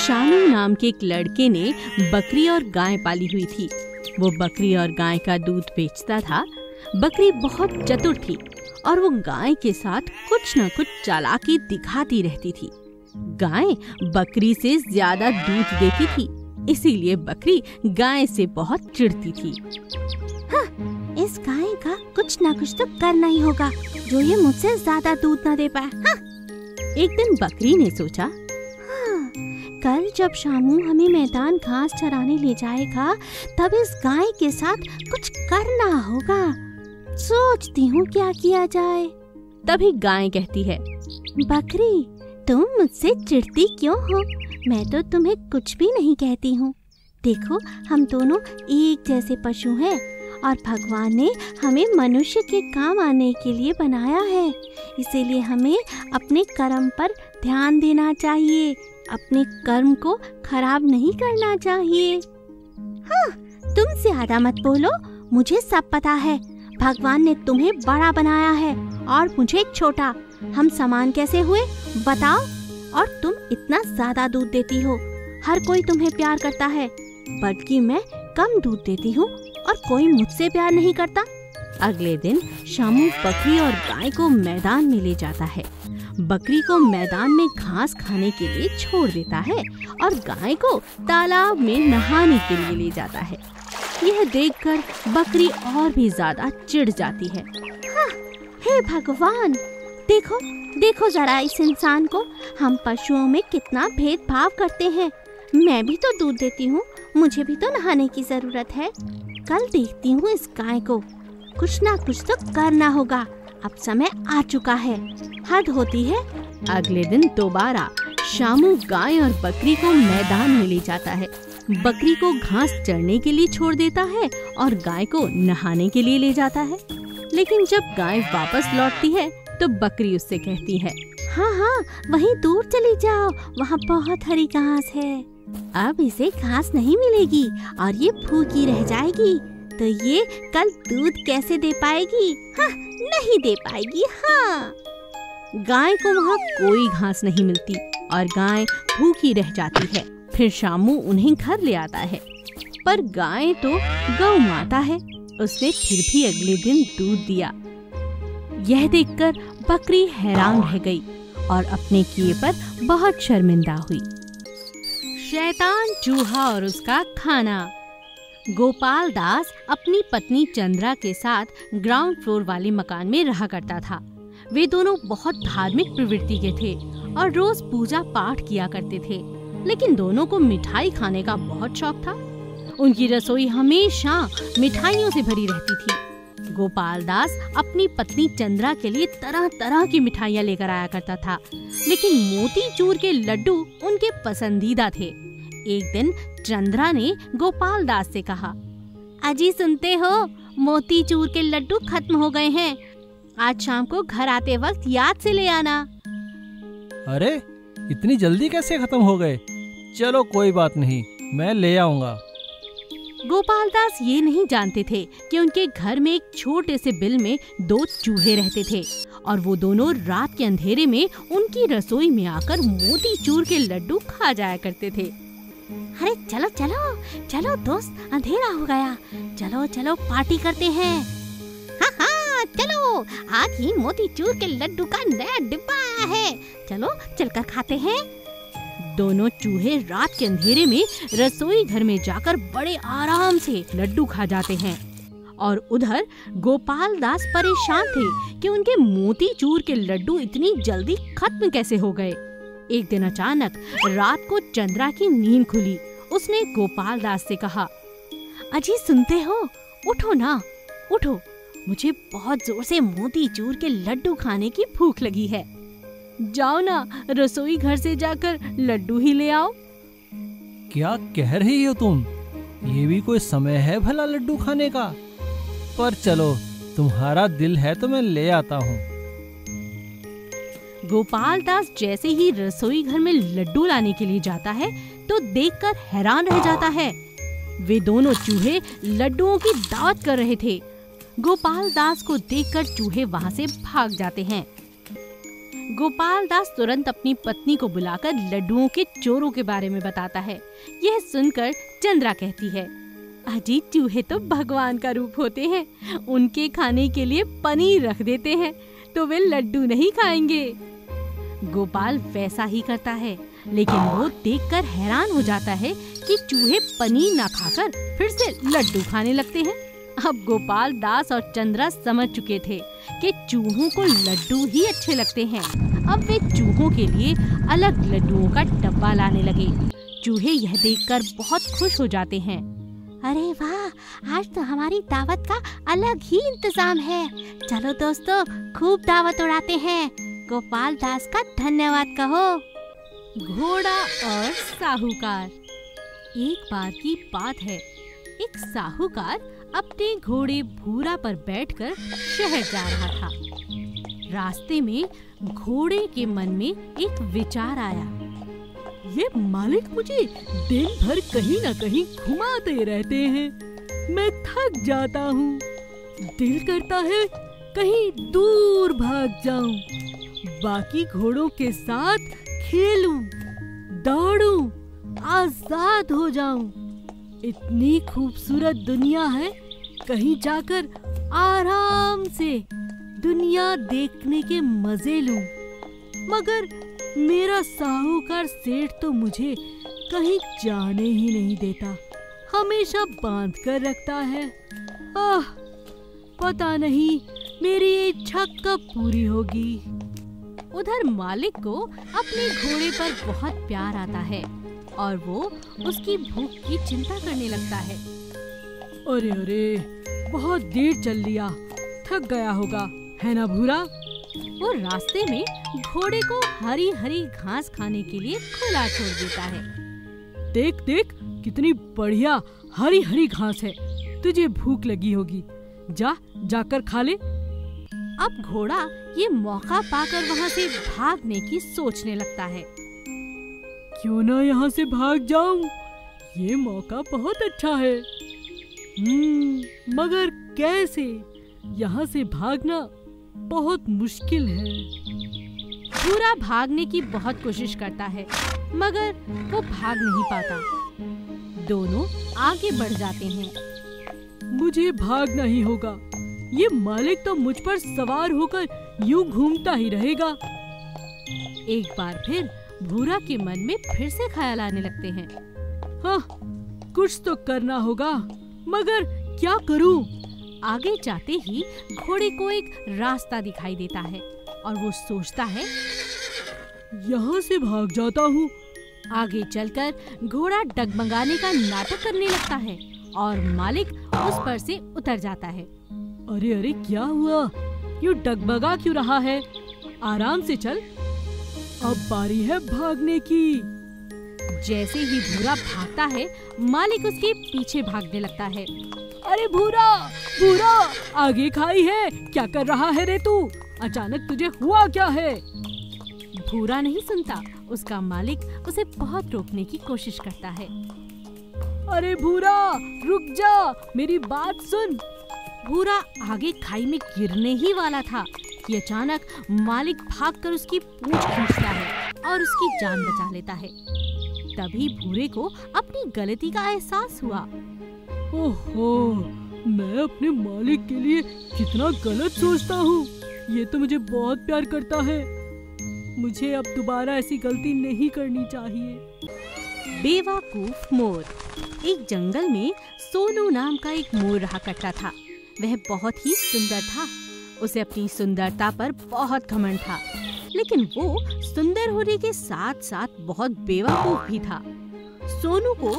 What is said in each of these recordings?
शानू नाम के एक लड़के ने बकरी और गाय पाली हुई थी। वो बकरी और गाय का दूध बेचता था। बकरी बहुत चतुर थी और वो गाय के साथ कुछ न कुछ चालाकी दिखाती रहती थी। गाय बकरी से ज़्यादा दूध देती थी इसीलिए बकरी गाय से बहुत चिढ़ती थी। हाँ, इस गाय का कुछ ना कुछ तो करना ही होगा जो ये मुझसे ज़्यादा दूध ना दे पाए। हाँ। एक दिन बकरी ने सोचा कल जब शामू हमें मैदान घास चराने ले जाएगा तब इस गाय के साथ कुछ करना होगा। सोचती हूँ क्या किया जाए। तभी गाय कहती है बकरी तुम मुझसे चिढ़ती क्यों हो? मैं तो तुम्हें कुछ भी नहीं कहती हूँ। देखो हम दोनों एक जैसे पशु हैं और भगवान ने हमें मनुष्य के काम आने के लिए बनाया है। इसीलिए हमें अपने कर्म पर ध्यान देना चाहिए। अपने कर्म को खराब नहीं करना चाहिए। हाँ तुम ज़्यादा मत बोलो, मुझे सब पता है। भगवान ने तुम्हें बड़ा बनाया है और मुझे छोटा। हम समान कैसे हुए, बताओ। और तुम इतना ज़्यादा दूध देती हो। हर कोई तुम्हें प्यार करता है, बल्कि मैं कम दूध देती हूँ और कोई मुझसे प्यार नहीं करता। अगले दिन शामू बकरी और गाय को मैदान में ले जाता है। बकरी को मैदान में घास खाने के लिए छोड़ देता है और गाय को तालाब में नहाने के लिए ले जाता है। यह देखकर बकरी और भी ज़्यादा चिढ़ जाती है। हाँ, हे भगवान! देखो देखो जरा इस इंसान को। हम पशुओं में कितना भेदभाव करते हैं। मैं भी तो दूध देती हूँ मुझे भी तो नहाने की ज़रूरत है। कल देखती हूँ इस गाय को। कुछ ना कुछ तो करना होगा। अब समय आ चुका है। हद होती है, अगले दिन दोबारा शामू गाय और बकरी को मैदान में ले जाता है। बकरी को घास चढ़ने के लिए छोड़ देता है और गाय को नहाने के लिए ले जाता है। लेकिन जब गाय वापस लौटती है तो बकरी उससे कहती है हाँ हाँ वहीं दूर चली जाओ, वहाँ बहुत हरी घास है। अब इसे घास नहीं मिलेगी और ये भूखी रह जाएगी। तो ये कल दूध कैसे दे पाएगी? हाँ नहीं दे पाएगी हाँ। गाय को वहाँ कोई घास नहीं मिलती और गाय भूखी रह जाती है। फिर शामू उन्हें घर ले आता है। पर गाय तो गौ माता है, उसने फिर भी अगले दिन दूध दिया। यह देखकर बकरी हैरान रह गई और अपने किए पर बहुत शर्मिंदा हुई। शैतान चूहा और उसका खाना। गोपाल दास अपनी पत्नी चंद्रा के साथ ग्राउंड फ्लोर वाले मकान में रहा करता था। वे दोनों बहुत धार्मिक प्रवृत्ति के थे और रोज पूजा पाठ किया करते थे, लेकिन दोनों को मिठाई खाने का बहुत शौक था। उनकी रसोई हमेशा मिठाइयों से भरी रहती थी। गोपाल दास अपनी पत्नी चंद्रा के लिए तरह तरह की मिठाइयाँ लेकर आया करता था, लेकिन मोती चूर के लड्डू उनके पसंदीदा थे। एक दिन चंद्रा ने गोपाल दास से कहा अजी सुनते हो? मोती चूर के लड्डू खत्म हो गए हैं। आज शाम को घर आते वक्त याद से ले आना। अरे इतनी जल्दी कैसे खत्म हो गए? चलो कोई बात नहीं मैं ले आऊँगा। गोपाल दास ये नहीं जानते थे कि उनके घर में एक छोटे से बिल में दो चूहे रहते थे और वो दोनों रात के अंधेरे में उनकी रसोई में आकर मोती चूर के लड्डू खा जाया करते थे। अरे चलो चलो चलो दोस्त, अंधेरा हो गया। चलो चलो, पार्टी करते हैं। हाँ हाँ चलो, आज ही मोती चूर के लड्डू का नया डिब्बा आया है। चलो, चलकर खाते हैं। दोनों चूहे रात के अंधेरे में रसोई घर में जाकर बड़े आराम से लड्डू खा जाते हैं। और उधर गोपाल दास परेशान थे कि उनके मोती चूर के लड्डू इतनी जल्दी खत्म कैसे हो गए। एक दिन अचानक रात को चंद्रा की नींद खुली। उसने गोपाल दास से कहा, अजी, सुनते हो? उठो ना, उठो। मुझे बहुत ज़ोर से मोती चूर के लड्डू खाने की भूख लगी है। जाओ ना, रसोई घर से जाकर लड्डू ही ले आओ। क्या कह रही हो तुम? ये भी कोई समय है भला लड्डू खाने का। पर चलो, तुम्हारा दिल है तो मैं ले आता हूँ। गोपाल दास जैसे ही रसोई घर में लड्डू लाने के लिए जाता है तो देखकर हैरान रह जाता है। वे दोनों चूहे लड्डुओं की दावत कर रहे थे। गोपाल दास को देखकर चूहे वहाँ से भाग जाते हैं। गोपाल दास तुरंत अपनी पत्नी को बुलाकर लड्डुओं के चोरों के बारे में बताता है। यह सुनकर चंद्रा कहती है, अजी, चूहे तो भगवान का रूप होते हैं। उनके खाने के लिए पनीर रख देते हैं। तो वे लड्डू नहीं खाएँगे। गोपाल वैसा ही करता है, लेकिन वो देखकर हैरान हो जाता है कि चूहे पनीर ना खाकर फिर से लड्डू खाने लगते हैं। अब गोपाल दास और चंद्रा समझ चुके थे कि चूहों को लड्डू ही अच्छे लगते हैं। अब वे चूहों के लिए अलग लड्डुओं का डब्बा लाने लगे। चूहे यह देखकर बहुत खुश हो जाते हैं। अरे वाह, आज तो हमारी दावत का अलग ही इंतज़ाम है। चलो दोस्तों, खूब दावत उड़ाते हैं। गोपाल दास का धन्यवाद कहो। घोड़ा और साहूकार। एक बार की बात है। एक साहूकार अपने घोड़े भूरा पर बैठकर शहर जा रहा था। रास्ते में घोड़े के मन में एक विचार आया। ये मालिक मुझे दिन भर कहीं ना कहीं घुमाते रहते हैं। मैं थक जाता हूँ। दिल करता है कहीं दूर भाग जाऊँ। बाकी घोड़ों के साथ खेलूं, दौड़ूं, आज़ाद हो जाऊँ। इतनी खूबसूरत दुनिया है, कहीं जाकर आराम से दुनिया देखने के मज़े लूँ। मगर मेरा साहूकार सेठ तो मुझे कहीं जाने ही नहीं देता। हमेशा बाँध कर रखता है। आह, पता नहीं मेरी इच्छा कब पूरी होगी। उधर मालिक को अपने घोड़े पर बहुत प्यार आता है और वो उसकी भूख की चिंता करने लगता है। अरे अरे, बहुत देर चल लिया। थक गया होगा, है ना भूरा? वो रास्ते में घोड़े को हरी हरी घास खाने के लिए खुला छोड़ देता है। देख देख कितनी बढ़िया हरी हरी घास है। तुझे भूख लगी होगी। जा जाकर खा ले। अब घोड़ा ये मौका पाकर वहाँ से भागने की सोचने लगता है। क्यों ना यहाँ से भाग जाऊँ? ये मौका बहुत अच्छा है। हम्म मगर कैसे? यहाँ से भागना बहुत मुश्किल है। पूरा भागने की बहुत कोशिश करता है मगर वो भाग नहीं पाता। दोनों आगे बढ़ जाते हैं। मुझे भागना ही होगा। ये मालिक तो मुझ पर सवार होकर यूँ घूमता ही रहेगा। एक बार फिर भूरा के मन में फिर से ख्याल आने लगते हैं। हाँ कुछ तो करना होगा मगर क्या करूँ? आगे जाते ही घोड़े को एक रास्ता दिखाई देता है और वो सोचता है, यहाँ से भाग जाता हूँ। आगे चलकर घोड़ा डगमगाने का नाटक करने लगता है और मालिक उस पर से उतर जाता है। अरे अरे, क्या हुआ? यू डगमगा क्यों रहा है? आराम से चल। अब बारी है भागने की। जैसे ही भूरा भागता है, मालिक उसके पीछे भागने लगता है। अरे भूरा भूरा आगे खाई है। क्या कर रहा है रे तू? अचानक तुझे हुआ क्या है? भूरा नहीं सुनता। उसका मालिक उसे बहुत रोकने की कोशिश करता है। अरे भूरा रुक जा मेरी बात सुन। भूरा आगे खाई में गिरने ही वाला था। कि अचानक मालिक भागकर उसकी पूंछ खींचता है और उसकी जान बचा लेता है। तभी भूरे को अपनी गलती का एहसास हुआ। ओहो, मैं अपने मालिक के लिए कितना गलत सोचता हूँ। ये तो मुझे बहुत प्यार करता है। मुझे अब दोबारा ऐसी गलती नहीं करनी चाहिए। बेवाकूफ मोर। एक जंगल में सोनू नाम का एक मोर रहा करता था। वह बहुत ही सुंदर था। उसे अपनी सुंदरता पर बहुत घमंड था। लेकिन वो सुंदर होने के साथ साथ बहुत बेवकूफ़ भी था। सोनू को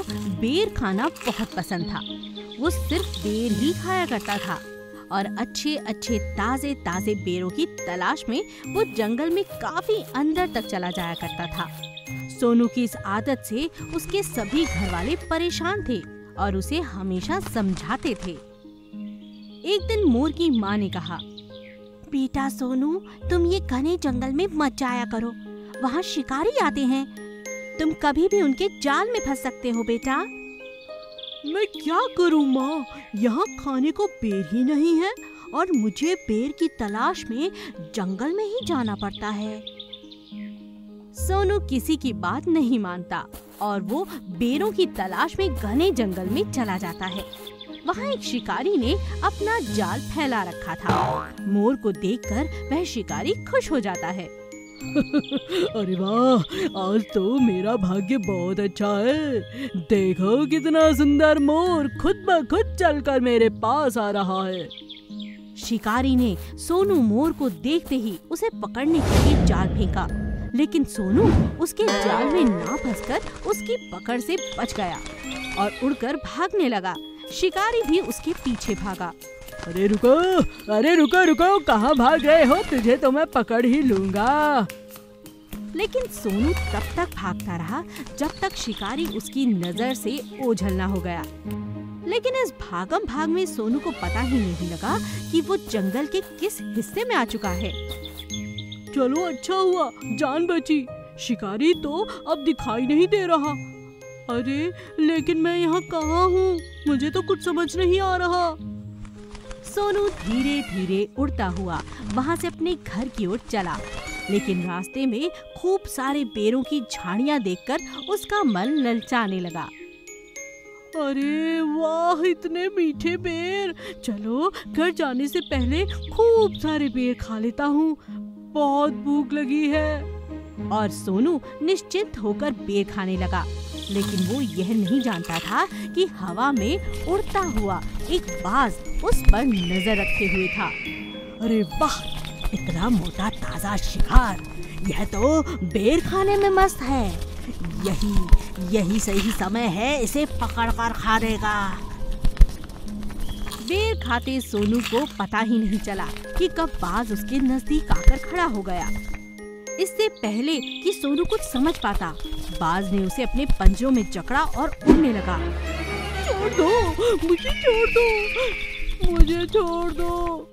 बेर खाना बहुत पसंद था। वो सिर्फ़ बेर ही खाया करता था और अच्छे अच्छे ताजे ताजे बेरों की तलाश में वो जंगल में काफ़ी अंदर तक चला जाया करता था। सोनू की इस आदत से उसके सभी घर वाले परेशान थे और उसे हमेशा समझाते थे। एक दिन मोर की माँ ने कहा, बेटा सोनू, तुम ये घने जंगल में मत जाया करो। वहाँ शिकारी आते हैं। तुम कभी भी उनके जाल में फंस सकते हो बेटा। मैं क्या करूँ माँ? यहाँ खाने को पेड़ ही नहीं है और मुझे बेर की तलाश में जंगल में ही जाना पड़ता है। सोनू किसी की बात नहीं मानता और वो बेरों की तलाश में घने जंगल में चला जाता है। वहाँ एक शिकारी ने अपना जाल फैला रखा था। मोर को देखकर वह शिकारी खुश हो जाता है। अरे वाह, आज तो मेरा भाग्य बहुत अच्छा है। देखो कितना सुंदर मोर खुद ब खुद चलकर मेरे पास आ रहा है। शिकारी ने सोनू मोर को देखते ही उसे पकड़ने के लिए जाल फेंका। लेकिन सोनू उसके जाल में ना फंसकर उसकी पकड़ से बच गया और उड़कर भागने लगा। शिकारी भी उसके पीछे भागा। अरे रुको अरे रुको रुको कहाँ भाग गए हो? तुझे तो मैं पकड़ ही लूँगा। लेकिन सोनू तब तक भागता रहा जब तक शिकारी उसकी नज़र से ओझल ना हो गया। लेकिन इस भागम भाग में सोनू को पता ही नहीं लगा कि वो जंगल के किस हिस्से में आ चुका है। चलो अच्छा हुआ जान बची। शिकारी तो अब दिखाई नहीं दे रहा। अरे लेकिन मैं यहाँ कहाँ हूँ? मुझे तो कुछ समझ नहीं आ रहा। सोनू धीरे धीरे उड़ता हुआ वहाँ से अपने घर की ओर चला। लेकिन रास्ते में खूब सारे पेड़ों की झाड़ियाँ देखकर उसका मन ललचाने लगा। अरे वाह, इतने मीठे बेर चलो, घर जाने से पहले खूब सारे बेर खा लेता हूँ। बहुत भूख लगी है। और सोनू निश्चिंत होकर बेर खाने लगा। लेकिन वो यह नहीं जानता था कि हवा में उड़ता हुआ एक बाज उस पर नज़र रखे हुए था। अरे वाह, इतना मोटा ताज़ा शिकार। यह तो बेर खाने में मस्त है। यही यही सही समय है इसे पकड़कर खा देगा। बेर खाते सोनू को पता ही नहीं चला कि कब बाज उसके नज़दीक आकर खड़ा हो गया। इससे पहले कि सोनू कुछ समझ पाता। बाज ने उसे अपने पंजों में जकड़ा और उड़ने लगा। छोड़ दो मुझे छोड़ दो मुझे छोड़ दो।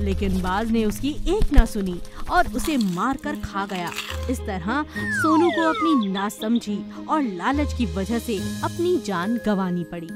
लेकिन बाज ने उसकी एक ना सुनी और उसे मारकर खा गया। इस तरह सोनू को अपनी नासमझी और लालच की वजह से अपनी जान गंवानी पड़ी।